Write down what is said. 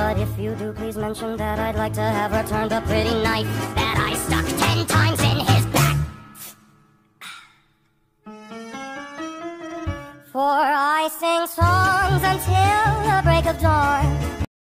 But if you do, please mention that I'd like to have returned the pretty knife that I stuck ten times in his back. For I sing songs until the break of dawn.